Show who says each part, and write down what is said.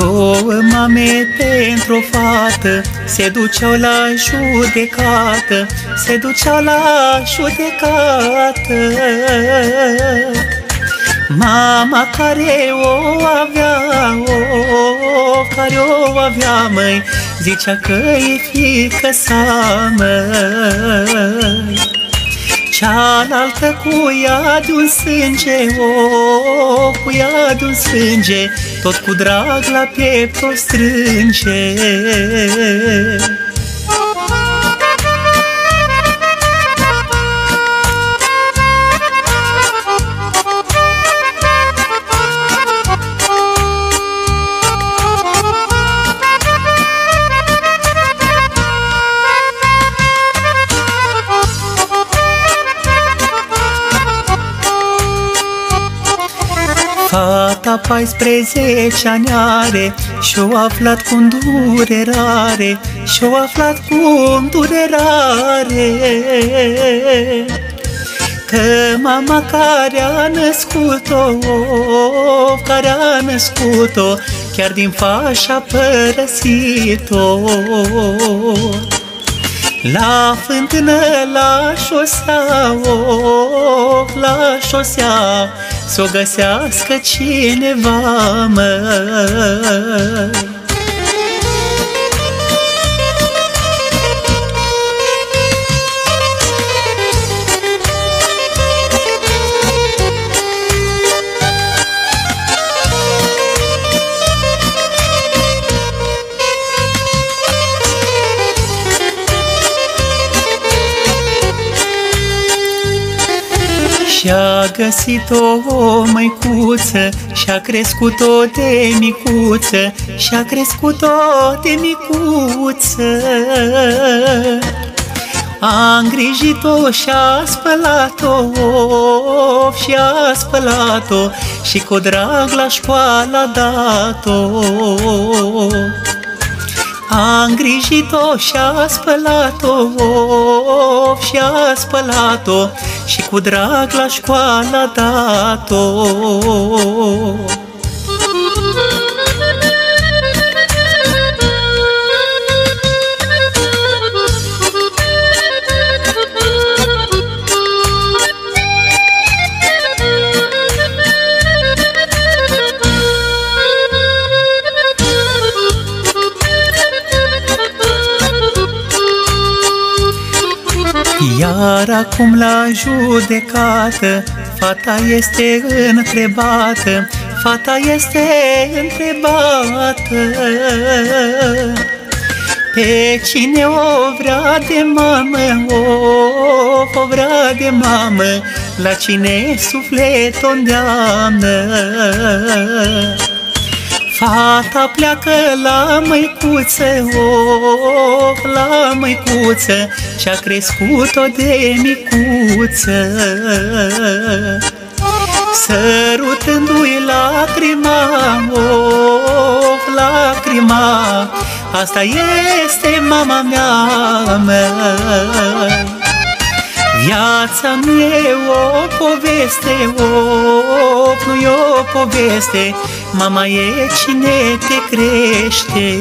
Speaker 1: Două mame pentru o fată Se duceau la judecată Se duceau la judecată. Mama care o avea, o, o, o care o avea, măi Zicea că e fică sa, măi. Cealaltă cu ea de un sânge, o, cu ea de un sânge, tot cu drag la piept o strânge. Fata 14 ani are Și-o aflat cu durerare Și-o aflat cu durerare Că mama care a născut-o Care a născut-o Chiar din fașa a părăsit-o. La fântână, la șosea, oh, la șosea, Să o găsească cineva, mă. Și-a găsit o măicuță Și-a crescut-o de micuță Și-a crescut-o de micuță a îngrijit-o și-a spălat-o Și-a spălat-o Și cu drag la școală a dat-o a îngrijit-o și-a spălat-o Și-a spălat-o Și cu drag la școală a dat-o Iar acum la judecată Fata este întrebată Fata este întrebată. Pe cine o vrea de mamă O, o vrea de mamă La cine suflet o îndeamnă Fata pleacă la măicuță, oh, la măicuță Și-a crescut-o de micuță. Sărutându-i lacrima, oh, lacrima Asta este mama mea, mea Viața nu e o poveste, o, nu e o poveste. Mama e cine te crește